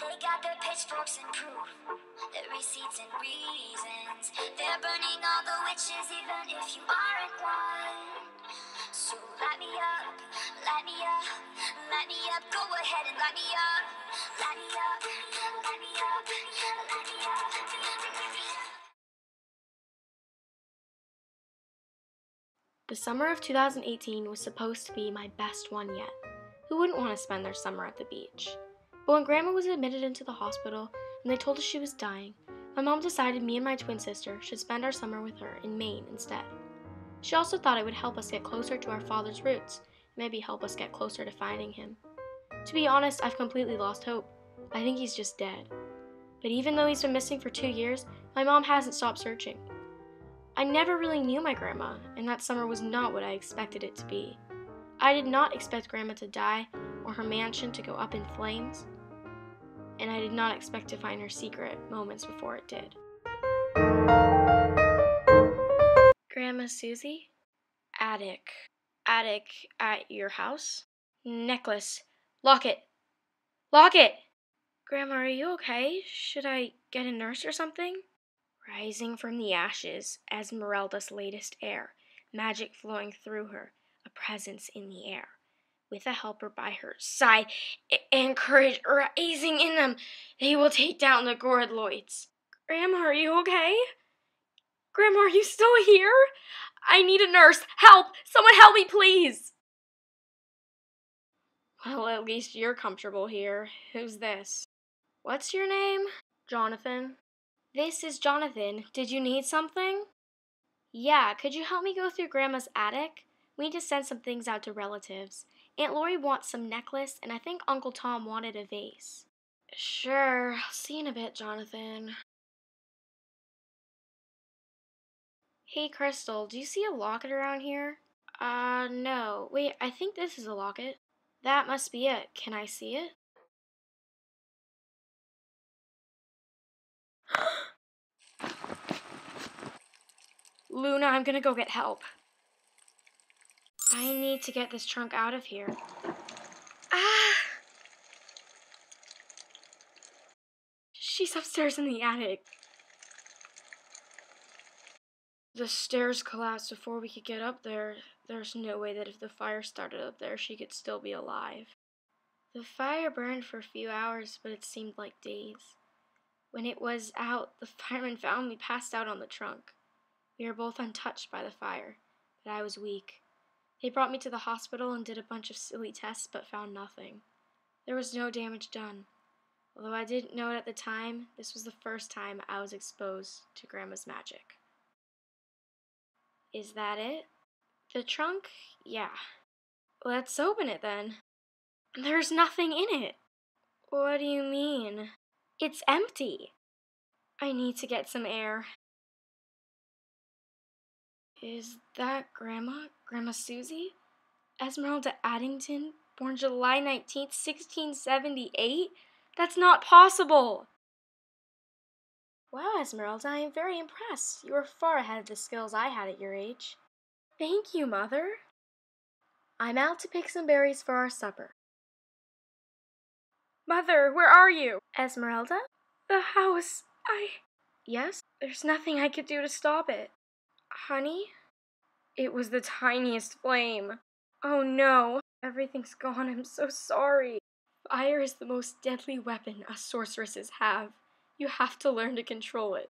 They got their pitchforks and proof, their receipts and reasons. They're burning all the witches even if you aren't one. So light me up, light me up, light me up. Go ahead and light me up, light me up, light me up, light me up. The summer of 2018 was supposed to be my best one yet. Who wouldn't want to spend their summer at the beach? But when Grandma was admitted into the hospital and they told us she was dying, my mom decided me and my twin sister should spend our summer with her in Maine instead. She also thought it would help us get closer to our father's roots, and maybe help us get closer to finding him. To be honest, I've completely lost hope. I think he's just dead. But even though he's been missing for two years, my mom hasn't stopped searching. I never really knew my grandma, and that summer was not what I expected it to be. I did not expect grandma to die or her mansion to go up in flames, and I did not expect to find her secret moments before it did. Grandma Susie? Attic. Attic at your house? Necklace. Lock it. Lock it! Grandma, are you okay? Should I get a nurse or something? Rising from the ashes, Esmerelda's latest heir, magic flowing through her, a presence in the air. With a helper by her side and courage rising in them, they will take down the Gordloids. Grandma, are you okay? Grandma, are you still here? I need a nurse. Help! Someone help me, please! Well, at least you're comfortable here. Who's this? What's your name? Jonathan. This is Jonathan. Did you need something? Yeah, could you help me go through Grandma's attic? We need to send some things out to relatives. Aunt Lori wants some necklace, and I think Uncle Tom wanted a vase. Sure, I'll see you in a bit, Jonathan. Hey, Crystal, do you see a locket around here? Uh, no. Wait, I think this is a locket. That must be it. Can I see it? Luna, I'm gonna go get help. I need to get this trunk out of here. Ah! She's upstairs in the attic. The stairs collapsed before we could get up there. There's no way that if the fire started up there, she could still be alive. The fire burned for a few hours, but it seemed like days. When it was out, the firemen found me passed out on the trunk. We were both untouched by the fire, but I was weak. They brought me to the hospital and did a bunch of silly tests, but found nothing. There was no damage done. Although I didn't know it at the time, this was the first time I was exposed to Grandma's magic. Is that it? The trunk? Yeah. Let's open it then. There's nothing in it. What do you mean? It's empty. I need to get some air. Is that Grandma? Grandma Susie? Esmerelda Addington, born July 19th, 1678? That's not possible! Wow, Esmerelda, I am very impressed. You are far ahead of the skills I had at your age. Thank you, Mother. I'm out to pick some berries for our supper. Mother, where are you? Esmerelda? The house. I. Yes? There's nothing I could do to stop it. Honey? It was the tiniest flame. Oh no, everything's gone. I'm so sorry. Fire is the most deadly weapon us sorceresses have. You have to learn to control it.